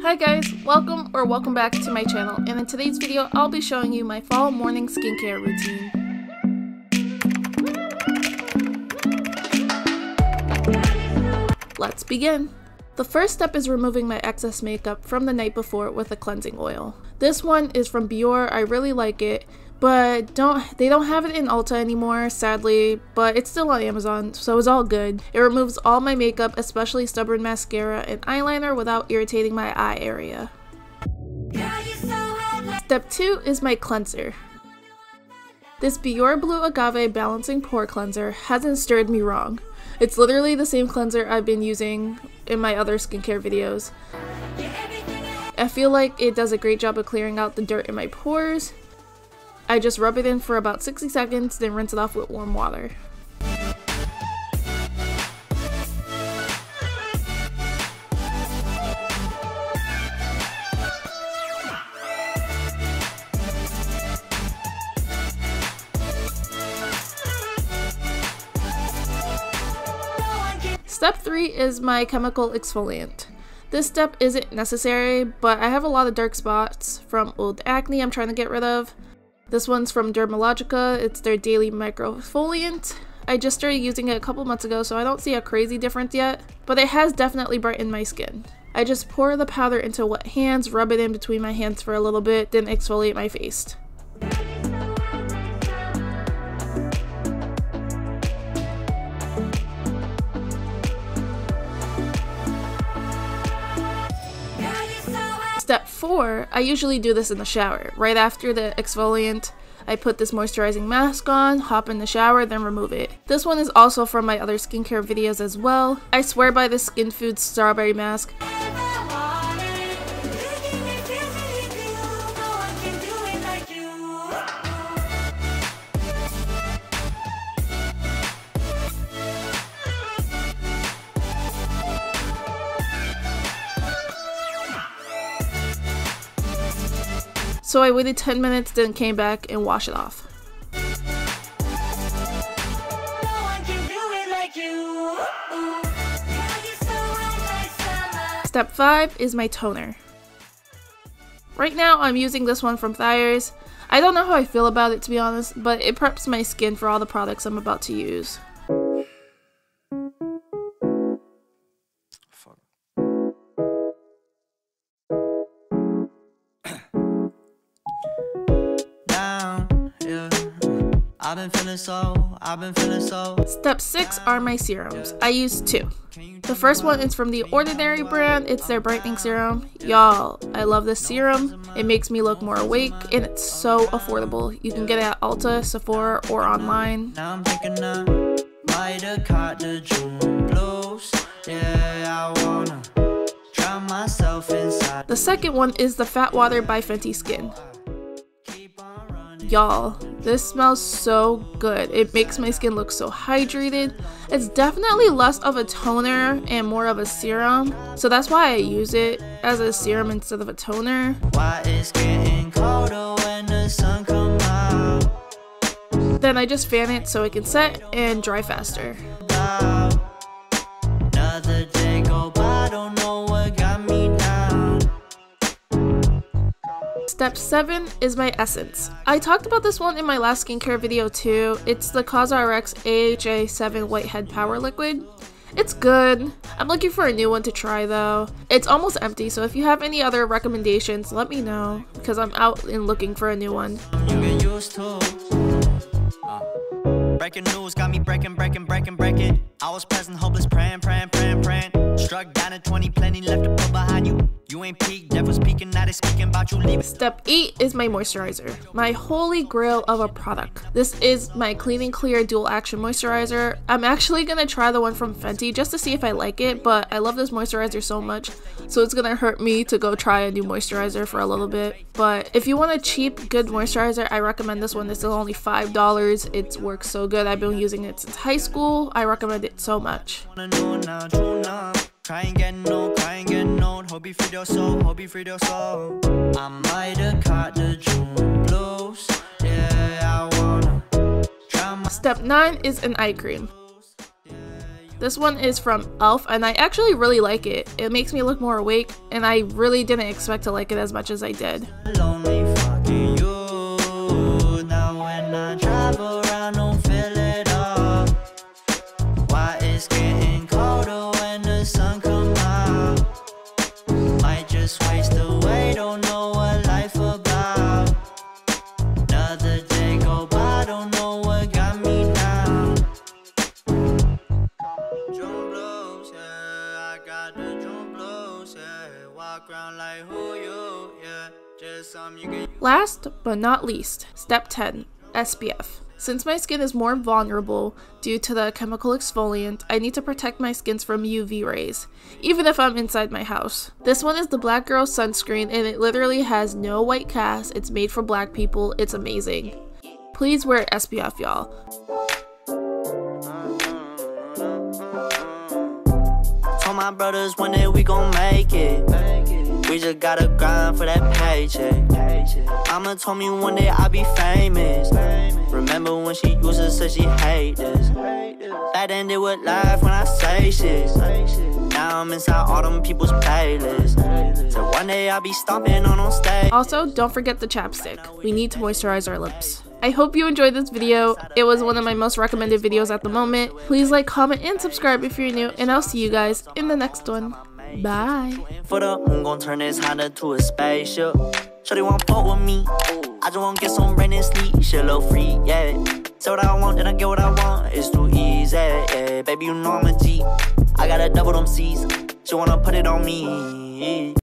Hi guys, welcome or welcome back to my channel and in today's video I'll be showing you my fall morning skincare routine. Let's begin! The first step is removing my excess makeup from the night before with a cleansing oil. This one is from Biore, I really like it but don't they don't have it in Ulta anymore sadly but it's still on Amazon so it's all good. It removes all my makeup especially stubborn mascara and eyeliner without irritating my eye area. Step 2 is my cleanser. This Biore Blue Agave Balancing Pore Cleanser hasn't stirred me wrong. It's literally the same cleanser I've been using in my other skincare videos. I feel like it does a great job of clearing out the dirt in my pores I just rub it in for about 60 seconds, then rinse it off with warm water. Step 3 is my chemical exfoliant. This step isn't necessary, but I have a lot of dark spots from old acne I'm trying to get rid of. This one's from Dermalogica. It's their daily microfoliant. I just started using it a couple months ago, so I don't see a crazy difference yet, but it has definitely brightened my skin. I just pour the powder into wet hands, rub it in between my hands for a little bit, then exfoliate my face. Step 4, I usually do this in the shower. Right after the exfoliant, I put this moisturizing mask on, hop in the shower, then remove it. This one is also from my other skincare videos as well. I swear by this Skin Food Strawberry Mask. So I waited 10 minutes, then came back and washed it off. Step 5 is my toner. Right now I'm using this one from Thayers. I don't know how I feel about it to be honest, but it preps my skin for all the products I'm about to use. I've been feeling so, I've been feeling so. Step 6 are my serums. I use two. The first one is from the Ordinary brand. It's their brightening serum. Y'all, I love this serum. It makes me look more awake and it's so affordable. You can get it at Ulta, Sephora, or online. The second one is the Fat Water by Fenty Skin. Y'all, this smells so good. It makes my skin look so hydrated. It's definitely less of a toner and more of a serum. So that's why I use it as a serum instead of a toner. Then I just fan it so it can set and dry faster. Step 7 is my essence. I talked about this one in my last skincare video too. It's the COSRX AHA 7 Whitehead Power Liquid. It's good. I'm looking for a new one to try though. It's almost empty, so if you have any other recommendations, let me know because I'm out and looking for a new one. Ah. Breaking news got me breaking, breaking, breaking, breaking. I was present, hopeless, praying, praying, praying, praying. Struck down at 20, plenty left to put behind you. You ain't peaked, never speaking, now they speaking about you leaving. Step 8 is my moisturizer. My holy grail of a product. This is my Clean and Clear Dual Action Moisturizer. I'm actually gonna try the one from Fenty just to see if I like it, but I love this moisturizer so much, so it's gonna hurt me to go try a new moisturizer for a little bit. But if you want a cheap, good moisturizer, I recommend this one. This is only $5. It works so good. I've been using it since high school. I recommend it so much. Try and get no, try and get no. Hope you free your soul, hope you free your soul. I might have caught the June blues. Yeah, I wanna. Step 9 is an eye cream. This one is from e.l.f. and I actually really like it. It makes me look more awake and I really didn't expect to like it as much as I did. Last but not least, step 10 SPF. Since my skin is more vulnerable due to the chemical exfoliant, I need to protect my skins from UV rays, even if I'm inside my house. This one is the Black Girl sunscreen and it literally has no white cast, it's made for black people, it's amazing. Please wear SPF y'all. Told my brothers one day we gon' make it. We just gotta grind for that paycheck. Mama told me one day I'll be famous. Remember when she used to say she hate this? That ended with life when I say shit. Now I'm inside all them people's playlists. So one day I'll be stomping on on stage. Also, don't forget the chapstick. We need to moisturize our lips. I hope you enjoyed this video. It was one of my most recommended videos at the moment. Please like, comment, and subscribe if you're new, and I'll see you guys in the next one. Bye. For the moon, gon' turn this Honda to a spaceship. Shorty want fuck with me. I just wanna get some rain and sleep. Shit, little free, yeah. Say what I want, then I get what I want. It's too easy, yeah. Baby, you know I'm a G. I gotta double them C's. She wanna put it on me.